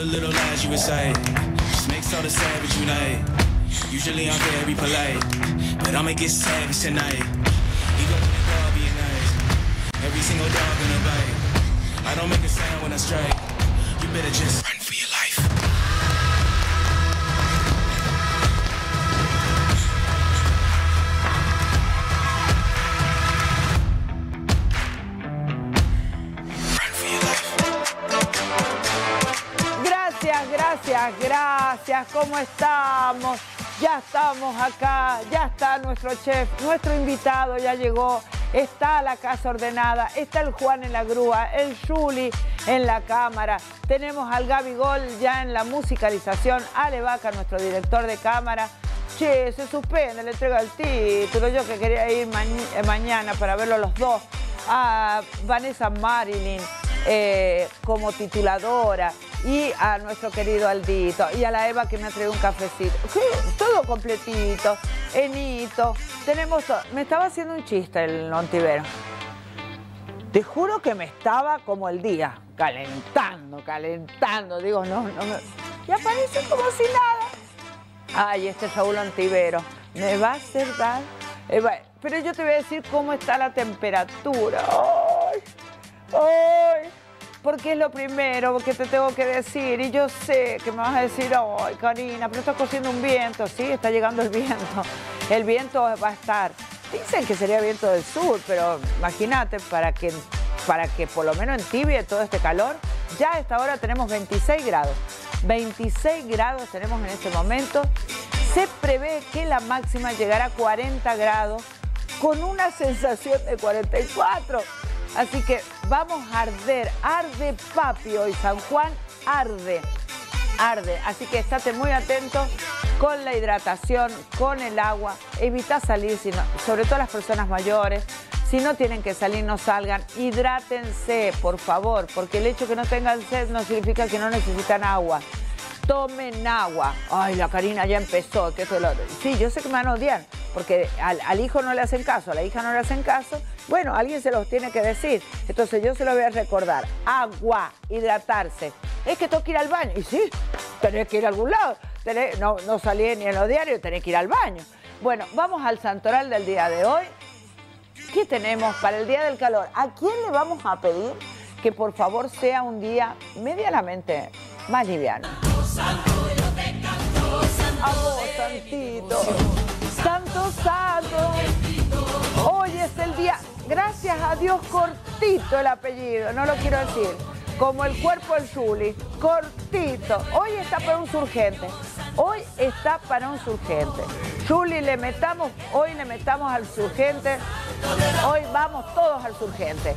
the little lies you recite just makes all the savage unite. Usually I'm very polite, but I'ma get savage tonight. In being nice. Every single dog gonna bite. I don't make a sound when I strike. You better just run for your life. Gracias. ¿Cómo estamos? Ya estamos acá, ya está nuestro chef, nuestro invitado ya llegó, está la casa ordenada, está el Juan en la grúa, el Juli en la cámara, tenemos al Gaby Gol ya en la musicalización, Ale Vaca, nuestro director de cámara. Che, se suspende, le entrega el título, yo que quería ir eh, mañana para verlo los dos, a Vanessa Marilyn, eh, como tituladora y a nuestro querido Aldito y a la Eva que me ha un cafecito. Todo completito, Enito. Tenemos todo. Me estaba haciendo un chiste el Ontivero. Te juro que me estaba como el día, calentando, calentando. Digo, no, no me... Y aparece como si nada. Ay, este Raúl Ontivero, me va a hacer dar. Eh, pero yo te voy a decir cómo está la temperatura. Ay, ay, porque es lo primero que te tengo que decir. Y yo sé que me vas a decir, ay, Karina, pero está cosiendo un viento. Sí, está llegando el viento. El viento va a estar. Dicen que sería viento del sur, pero imagínate, para que, para que por lo menos en tibia todo este calor, ya a esta hora tenemos 26 grados. 26 grados tenemos en este momento. Se prevé que la máxima llegará a 40 grados con una sensación de 44. Así que vamos a arder, arde papi hoy, San Juan arde, arde. Así que estate muy atento con la hidratación, con el agua. Evita salir, si no- sobre todo las personas mayores. Si no tienen que salir, no salgan. Hidrátense, por favor, porque el hecho que no tengan sed no significa que no necesitan agua. Tomen agua. Ay, la Karina ya empezó. Que esto lo. Sí, yo sé que me van a odiar, porque al, hijo no le hacen caso, a la hija no le hacen caso. Bueno, alguien se los tiene que decir. Entonces yo se lo voy a recordar. Agua, hidratarse. Es que tengo que ir al baño. Y sí, tenés que ir a algún lado. No, no salí ni en los diarios, tenés que ir al baño. Bueno, vamos al santoral del día de hoy. ¿Qué tenemos para el día del calor? ¿A quién le vamos a pedir que por favor sea un día medianamente más liviano? A vos, Santito. Santo, santo. Hoy es el día, gracias a Dios, cortito el apellido, no lo quiero decir. Como el cuerpo del Juli, cortito. Hoy está para un surgente. Hoy está para un surgente. Juli, le metamos, hoy le metamos al surgente. Hoy vamos todos al surgente.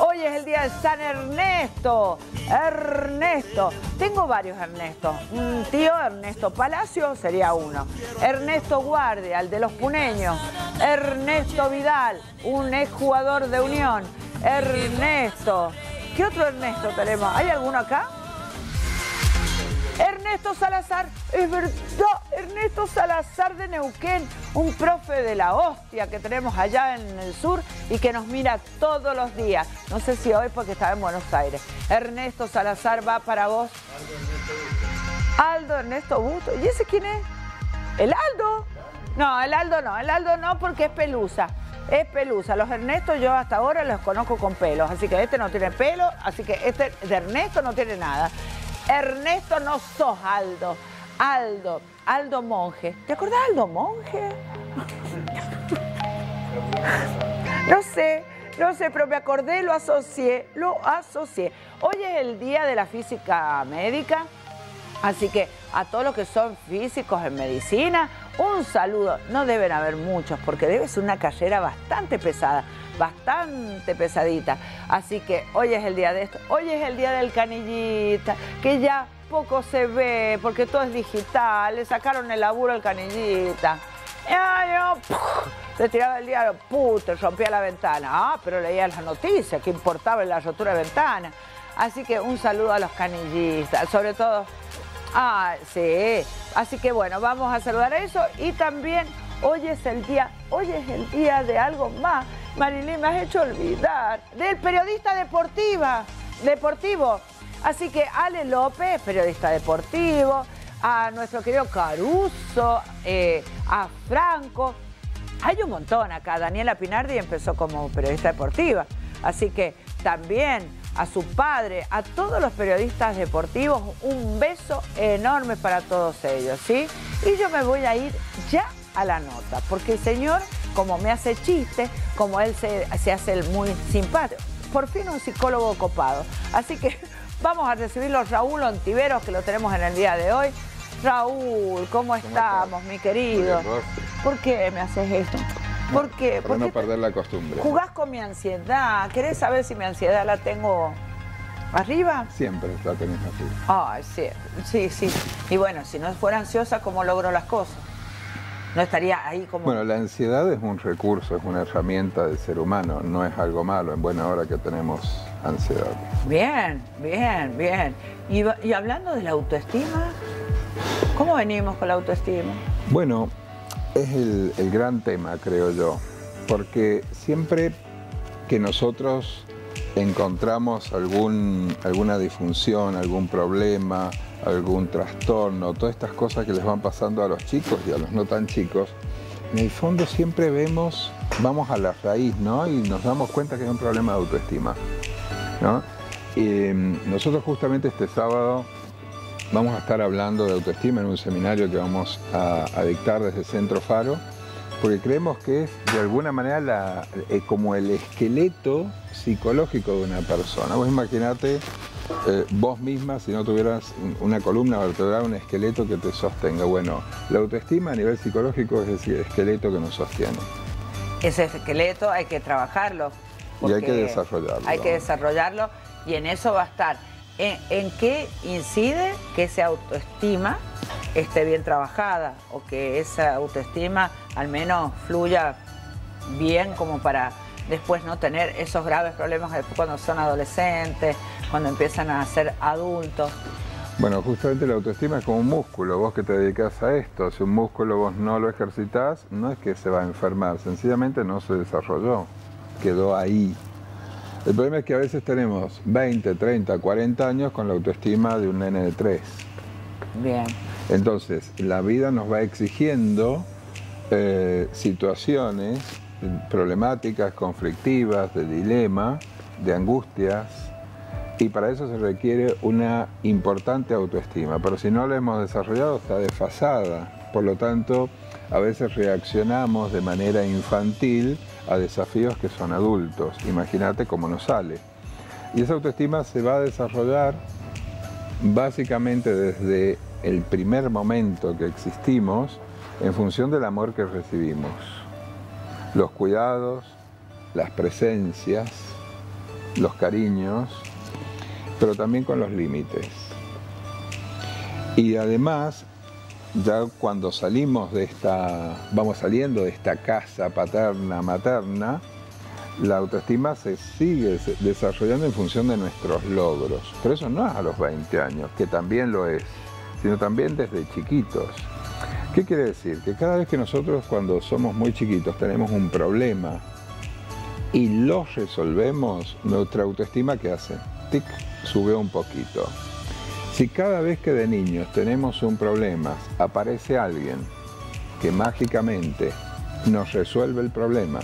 Hoy es el día de San Ernesto. Ernesto. Tengo varios Ernestos. Un tío Ernesto Palacio sería uno. Ernesto Guardia, el de los puneños. Ernesto Vidal, un exjugador de Unión. Ernesto. ¿Qué otro Ernesto tenemos? ¿Hay alguno acá? Ernesto Salazar, es verdad, Ernesto Salazar de Neuquén, un profe de la hostia que tenemos allá en el sur y que nos mira todos los días. No sé si hoy porque estaba en Buenos Aires. Ernesto Salazar va para vos. Aldo Ernesto Busto. ¿Y ese quién es? ¿El Aldo? No, el Aldo no, el Aldo no porque es pelusa. Es pelusa. Los Ernestos yo hasta ahora los conozco con pelos, así que este no tiene pelo, así que este de Ernesto no tiene nada. Ernesto no sos Aldo. Aldo, Aldo Monje. ¿Te acordás de Aldo Monje? No sé, no sé, pero me acordé, lo asocié, lo asocié. Hoy es el día de la física médica, así que a todos los que son físicos en medicina, un saludo. No deben haber muchos, porque debe ser una carrera bastante pesada, bastante pesadita. Así que hoy es el día de esto. Hoy es el día del canillita, que ya poco se ve, porque todo es digital. Le sacaron el laburo al canillita. Yo, ¡puf! tiraba el diario, puto, rompía la ventana. Ah, pero leía las noticias, que importaba la rotura de ventana. Así que un saludo a los canillistas, sobre todo. Ah, sí. Así que bueno, vamos a saludar a eso. Y también hoy es el día, hoy es el día de algo más. Marilyn, me has hecho olvidar. Del periodista deportiva, deportivo. Así que Ale López, periodista deportivo, a nuestro querido Caruso, eh, a Franco. Hay un montón acá. Daniela Pinardi empezó como periodista deportiva. Así que también a su padre, a todos los periodistas deportivos, un beso enorme para todos ellos, ¿sí? Y yo me voy a ir ya a la nota, porque el señor, como me hace chiste, como él se, se hace el muy simpático, por fin un psicólogo copado. Así que vamos a recibirlo Raúl Ontiveros, que lo tenemos en el día de hoy. Raúl, ¿cómo estamos, mi querido? ¿Por qué me haces esto? ¿Por qué? Para no perder la costumbre. Jugás con mi ansiedad. ¿Querés saber si mi ansiedad la tengo arriba? Siempre la tenés arriba. Ay, sí, sí, sí. Y bueno, si no fuera ansiosa, ¿cómo logro las cosas? No estaría ahí como... Bueno, la ansiedad es un recurso, es una herramienta del ser humano, no es algo malo en buena hora que tenemos ansiedad. Bien, bien, bien. Y, y hablando de la autoestima, ¿cómo venimos con la autoestima? Bueno, es el, gran tema, creo yo, porque siempre que nosotros encontramos algún, alguna disfunción, algún problema, algún trastorno, todas estas cosas que les van pasando a los chicos y a los no tan chicos, en el fondo siempre vemos, vamos a la raíz, ¿no? Y nos damos cuenta que hay un problema de autoestima, ¿no? Mm, nosotros justamente este sábado Vamos a estar hablando de autoestima en un seminario que vamos a, dictar desde Centro Faro, porque creemos que es de alguna manera eh, como el esqueleto psicológico de una persona. Vos imaginate eh, vos misma si no tuvieras una columna vertebral, un esqueleto que te sostenga. Bueno, la autoestima a nivel psicológico es el esqueleto que nos sostiene. Ese esqueleto hay que trabajarlo. Y hay que desarrollarlo. Hay que desarrollarlo y en eso va a estar ¿En, qué incide que esa autoestima esté bien trabajada o que esa autoestima al menos fluya bien como para después no tener esos graves problemas cuando son adolescentes, cuando empiezan a ser adultos? Bueno, justamente la autoestima es como un músculo, vos que te dedicas a esto, si un músculo vos no lo ejercitas, no es que se va a enfermar, sencillamente no se desarrolló, quedó ahí. El problema es que a veces tenemos 20, 30, 40 años con la autoestima de un nene de 3. Bien. Entonces, la vida nos va exigiendo eh, situaciones problemáticas, conflictivas, de dilema, de angustias, y para eso se requiere una importante autoestima. Pero si no la hemos desarrollado, está desfasada. Por lo tanto, a veces reaccionamos de manera infantil a desafíos que son adultos. Imagínate cómo nos sale. Y esa autoestima se va a desarrollar básicamente desde el primer momento que existimos en función del amor que recibimos. Los cuidados, las presencias, los cariños, pero también con los límites. Y además ya cuando salimos de esta, vamos saliendo de esta casa paterna, materna, la autoestima se sigue desarrollando en función de nuestros logros. Pero eso no es a los 20 años, que también lo es, sino también desde chiquitos. ¿Qué quiere decir? Que cada vez que nosotros cuando somos muy chiquitos tenemos un problema y lo resolvemos, nuestra autoestima ¿qué hace? Tic, sube un poquito. Si cada vez que de niños tenemos un problema, aparece alguien que mágicamente nos resuelve el problema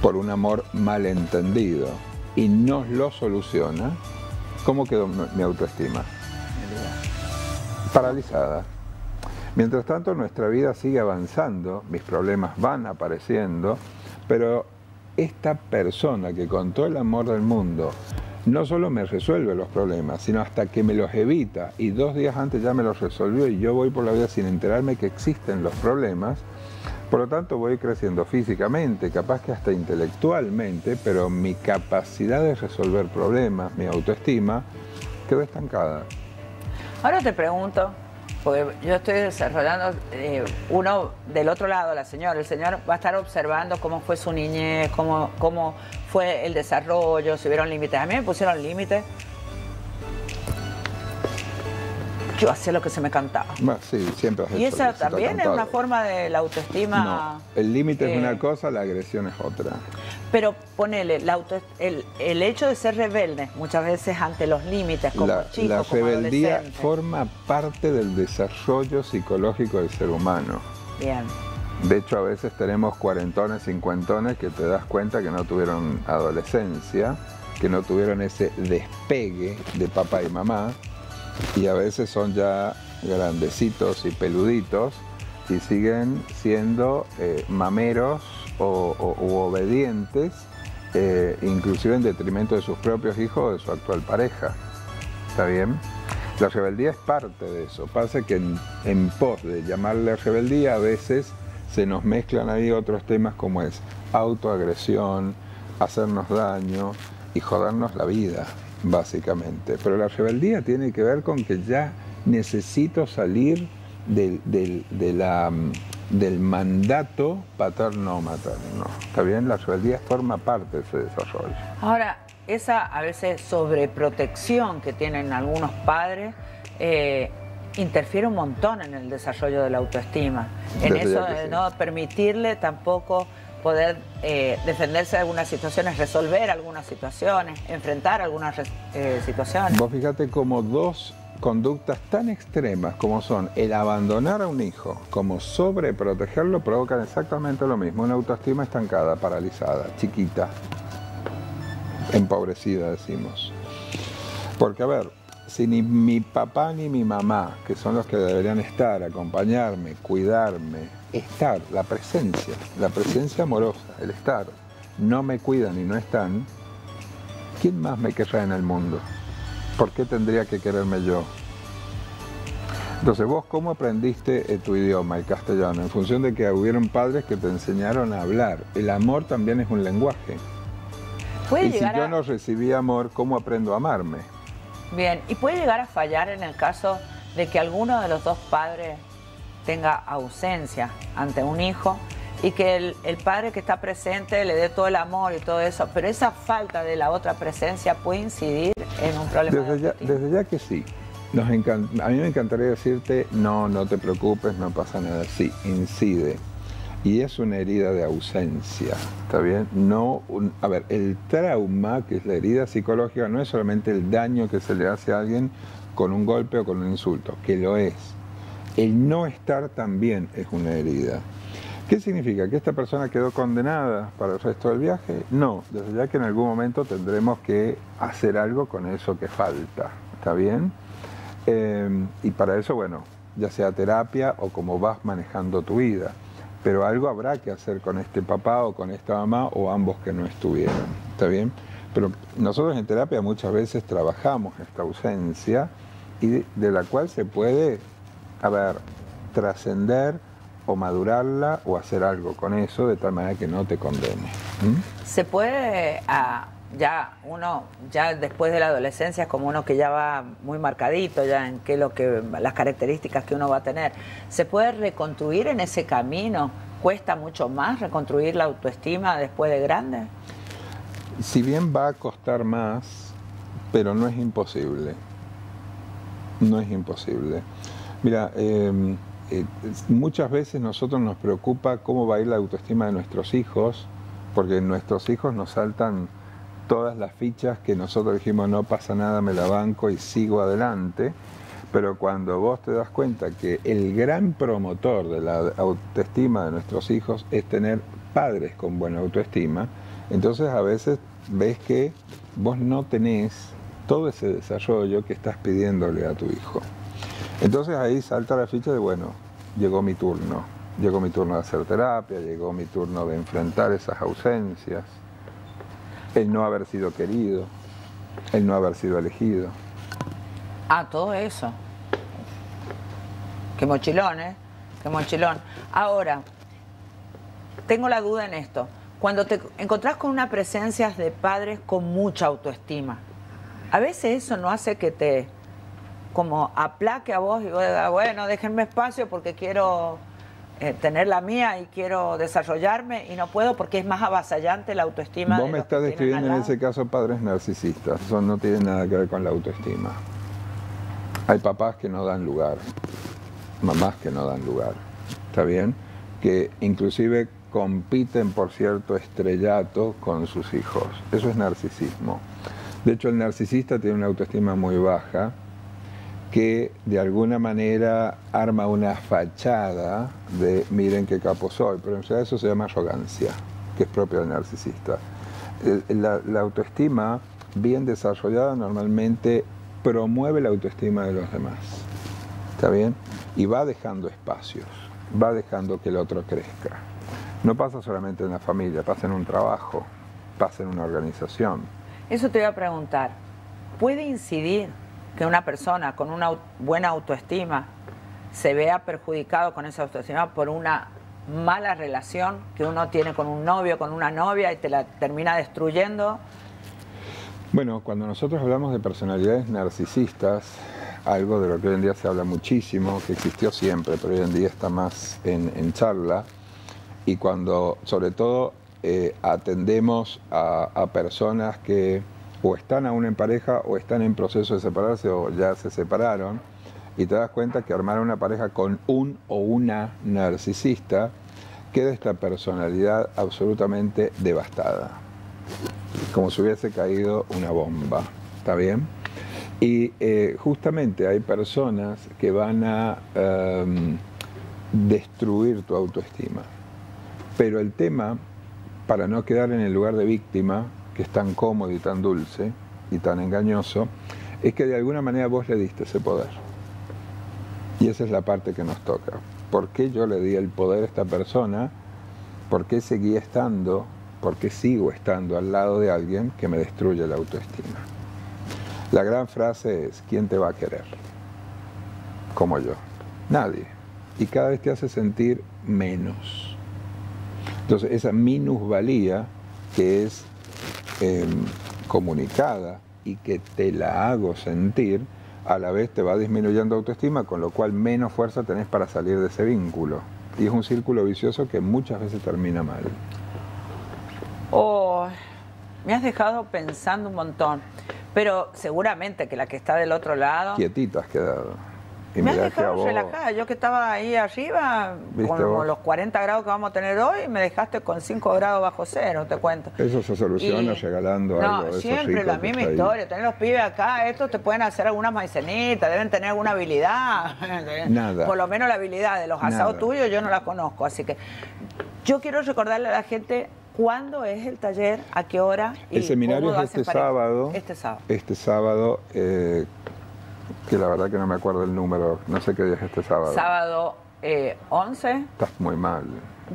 por un amor malentendido y nos lo soluciona, ¿cómo quedó mi autoestima? Paralizada. Mientras tanto, nuestra vida sigue avanzando, mis problemas van apareciendo, pero esta persona que con todo el amor del mundo no solo me resuelve los problemas, sino hasta que me los evita y dos días antes ya me los resolvió y yo voy por la vida sin enterarme que existen los problemas, por lo tanto voy creciendo físicamente, capaz que hasta intelectualmente, pero mi capacidad de resolver problemas, mi autoestima, quedó estancada. Ahora te pregunto, porque yo estoy desarrollando, eh, uno del otro lado, la señora, el señor va a estar observando cómo fue su niñez, cómo, cómo fue el desarrollo, si hubieron límites. A mí me pusieron límites. Yo hacía lo que se me cantaba. sí, siempre has ¿Y esa también es una forma de la autoestima? No, el límite es una eh, cosa, la agresión es otra. Pero ponele, el, hecho de ser rebelde muchas veces ante los límites, como la, chico, La rebeldía forma parte del desarrollo psicológico del ser humano. Bien. De hecho, a veces tenemos cuarentones, cincuentones que te das cuenta que no tuvieron adolescencia, que no tuvieron ese despegue de papá y mamá, y a veces son ya grandecitos y peluditos y siguen siendo eh, mameros o, obedientes, eh, inclusive en detrimento de sus propios hijos o de su actual pareja. ¿Está bien? La rebeldía es parte de eso. Pasa que en, en pos de llamarle rebeldía a veces se nos mezclan ahí otros temas como es autoagresión, hacernos daño y jodernos la vida, básicamente. Pero la rebeldía tiene que ver con que ya necesito salir del, la, del mandato paterno-materno. ¿Está bien? La rebeldía forma parte de ese desarrollo. Ahora, esa a veces sobreprotección que tienen algunos padres, eh, interfiere un montón en el desarrollo de la autoestima. En eso de no permitirle tampoco poder eh, defenderse de algunas situaciones, resolver algunas situaciones, enfrentar algunas eh, situaciones. Vos fíjate como dos conductas tan extremas como son el abandonar a un hijo, como sobreprotegerlo, provocan exactamente lo mismo. Una autoestima estancada, paralizada, chiquita, empobrecida, decimos. Porque, a ver, si ni mi papá ni mi mamá, que son los que deberían estar, acompañarme, cuidarme, estar, la presencia, la presencia amorosa, el estar, no me cuidan y no están, ¿quién más me querrá en el mundo? ¿Por qué tendría que quererme yo? Entonces, vos cómo aprendiste tu idioma, el castellano, en función de que hubieron padres que te enseñaron a hablar. El amor también es un lenguaje. Y si yo no recibí amor, ¿cómo aprendo a amarme? Bien, y puede llegar a fallar en el caso de que alguno de los dos padres tenga ausencia ante un hijo y que el, padre que está presente le dé todo el amor y todo eso, pero esa falta de la otra presencia puede incidir en un problema. Desde, ya, desde ya que sí. Nos a mí me encantaría decirte, no, no te preocupes, no pasa nada. Sí, incide. Y es una herida de ausencia, ¿está bien? No, a ver, el trauma, que es la herida psicológica, no es solamente el daño que se le hace a alguien con un golpe o con un insulto, que lo es. El no estar también es una herida. ¿Qué significa? ¿Que esta persona quedó condenada para el resto del viaje? No, desde ya que en algún momento tendremos que hacer algo con eso que falta, ¿está bien? Eh, y para eso, bueno, ya sea terapia o como vas manejando tu vida pero algo habrá que hacer con este papá o con esta mamá o ambos que no estuvieron, ¿está bien? Pero nosotros en terapia muchas veces trabajamos esta ausencia y de, la cual se puede, a ver, trascender o madurarla o hacer algo con eso de tal manera que no te condene. Se puede, ah, ya uno, ya después de la adolescencia, como uno que ya va muy marcadito ya en qué lo que, las características que uno va a tener, ¿se puede reconstruir en ese camino? ¿Cuesta mucho más reconstruir la autoestima después de grande? Si bien va a costar más, pero no es imposible. No es imposible. Mira, em, eh, muchas veces nosotros nos preocupa cómo va a ir la autoestima de nuestros hijos, porque nuestros hijos nos saltan todas las fichas que nosotros dijimos no pasa nada, me la banco y sigo adelante. Pero cuando vos te das cuenta que el gran promotor de la autoestima de nuestros hijos es tener padres con buena autoestima, entonces a veces ves que vos no tenés todo ese desarrollo que estás pidiéndole a tu hijo. Entonces ahí salta la ficha de, bueno, llegó mi turno, llegó mi turno de hacer terapia, llegó mi turno de enfrentar esas ausencias el no haber sido querido, el no haber sido elegido. Ah, todo eso. Qué mochilón, ¿eh? Qué mochilón. Ahora, tengo la duda en esto. Cuando te encontrás con una presencia de padres con mucha autoestima, a veces eso no hace que te como aplaque a vos y vos digas, bueno, déjenme espacio porque quiero eh, tener la mía y quiero desarrollarme y no puedo porque es más avasallante la autoestima. Vos me estás describiendo en ese caso padres narcisistas, eso no tiene nada que ver con la autoestima. Hay papás que no dan lugar, mamás que no dan lugar, ¿está bien? Que inclusive compiten por cierto estrellato con sus hijos. Eso es narcisismo. De hecho, el narcisista tiene una autoestima muy baja que de alguna manera arma una fachada de miren qué capo soy, pero en realidad eso se llama arrogancia, que es propio del narcisista. La, la autoestima bien desarrollada normalmente promueve la autoestima de los demás. ¿Está bien? Y va dejando espacios, va dejando que el otro crezca. No pasa solamente en la familia, pasa en un trabajo, pasa en una organización. Eso te voy a preguntar. ¿Puede incidir que una persona con una buena autoestima se vea perjudicado con esa autoestima por una mala relación que uno tiene con un novio, con una novia y te la termina destruyendo? Bueno, cuando nosotros hablamos de personalidades narcisistas, algo de lo que hoy en día se habla muchísimo, que existió siempre, pero hoy en día está más en, charla, y cuando sobre todo eh, atendemos a, personas que o están aún en pareja o están en proceso de separarse o ya se separaron, y te das cuenta que armar una pareja con un o una narcisista, queda esta personalidad absolutamente devastada como si hubiese caído una bomba. ¿Está bien? Y eh, justamente hay personas que van a em, destruir tu autoestima. Pero el tema, para no quedar en el lugar de víctima, que es tan cómodo y tan dulce y tan engañoso, es que de alguna manera vos le diste ese poder. Y esa es la parte que nos toca. ¿Por qué yo le di el poder a esta persona? ¿Por qué seguía estando porque sigo estando al lado de alguien que me destruye la autoestima. La gran frase es, ¿quién te va a querer? Como yo. Nadie. Y cada vez te hace sentir menos. Entonces, esa minusvalía que es em, comunicada y que te la hago sentir, a la vez te va disminuyendo autoestima, con lo cual menos fuerza tenés para salir de ese vínculo. Y es un círculo vicioso que muchas veces termina mal. Oh, me has dejado pensando un montón. Pero seguramente que la que está del otro lado. Quietito has quedado. Me has dejado relajada. Yo que estaba ahí arriba, con los 40 grados que vamos a tener hoy, me dejaste con 5 grados bajo cero, te cuento. Eso se soluciona regalando algo. No, siempre la misma historia. Tener los pibes acá, estos te pueden hacer algunas maicenitas, deben tener alguna habilidad. Nada. Por lo menos la habilidad de los asados tuyos yo no la conozco. Así que yo quiero recordarle a la gente ¿Cuándo es el taller? ¿A qué hora? el seminario es este sábado. Este sábado. Este sábado, eh, que la verdad que no me acuerdo el número, no sé qué día es este sábado. Sábado 11. Eh, Estás muy mal.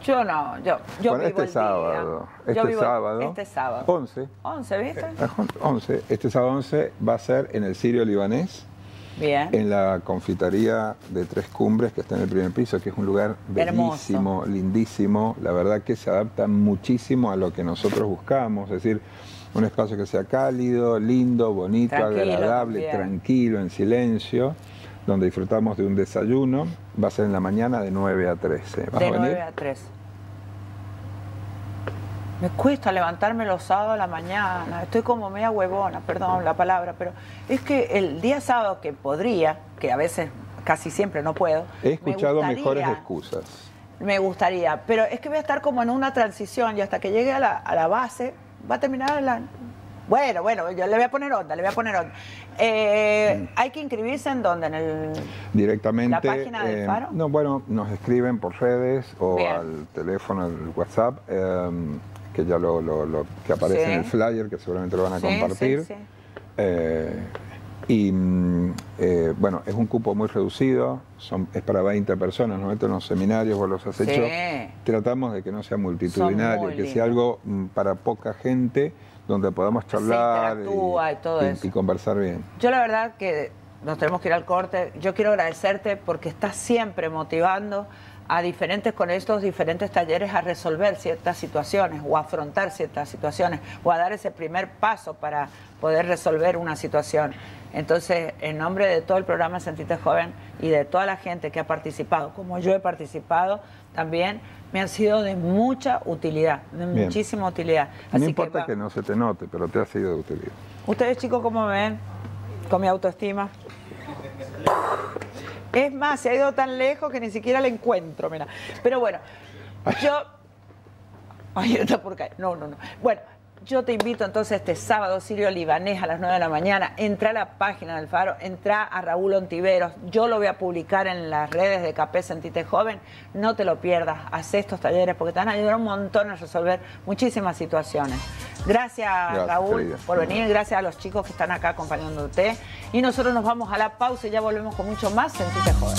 Yo no, yo, yo bueno, este sábado, este sábado, este sábado, 11. 11, ¿viste? 11. Este sábado 11 va a ser en el Sirio Libanés en la confitería de Tres Cumbres, que está en el primer piso, que es un lugar bellísimo, lindísimo. La verdad que se adapta muchísimo a lo que nosotros buscamos, es decir, un espacio que sea cálido, lindo, bonito, agradable, tranquilo, en silencio, donde disfrutamos de un desayuno. Va a ser en la mañana de 9 a 13. ¿Vas de 9 a 13. Me cuesta levantarme los sábados a la mañana, estoy como media huevona, perdón la palabra, pero es que el día sábado que podría, que a veces casi siempre no puedo. He escuchado mejores excusas. Me gustaría, pero es que voy a estar como en una transición y hasta que llegue a la, base va a terminar la... Bueno, bueno, yo le voy a poner onda, le voy a poner onda. Eh, mm. ¿Hay que inscribirse en dónde? ¿En el, Directamente. ¿La página del eh, Faro? no, bueno, nos escriben por redes o al teléfono, al WhatsApp. Em, que ya lo, que aparece en el flyer, que seguramente lo van a compartir. Eh, y mm, eh, bueno, es un cupo muy reducido, son, es para 20 personas, normalmente en los seminarios vos los has hecho. Tratamos de que no sea multitudinario, que sea algo mm, para poca gente, donde podamos charlar y, y, conversar bien. Yo la verdad que nos tenemos que ir al corte. Yo quiero agradecerte porque estás siempre motivando a diferentes con estos diferentes talleres a resolver ciertas situaciones o a afrontar ciertas situaciones o a dar ese primer paso para poder resolver una situación. Entonces, en nombre de todo el programa Sentite Joven y de toda la gente que ha participado, como yo he participado, también me han sido de mucha utilidad, de muchísima utilidad. no importa que, no se te note, pero te ha sido de utilidad. Ustedes chicos, ¿cómo me ven? Con mi autoestima. Es más, se ha ido tan lejos que ni siquiera la encuentro, mira. Pero bueno, yo... Ay, está por caer. No, no, no. Bueno, yo te invito entonces este sábado, Sirio Libanés, a las 9 de la mañana. Entra a la página del Faro, entra a Raúl Ontiveros. Yo lo voy a publicar en las redes de Capé Sentite Joven. No te lo pierdas. Haz estos talleres porque te van a ayudar un montón a resolver muchísimas situaciones. Gracias, Raúl, por venir. Gracias a los chicos que están acá acompañándote. Y nosotros nos vamos a la pausa y ya volvemos con mucho más Sentite Joven.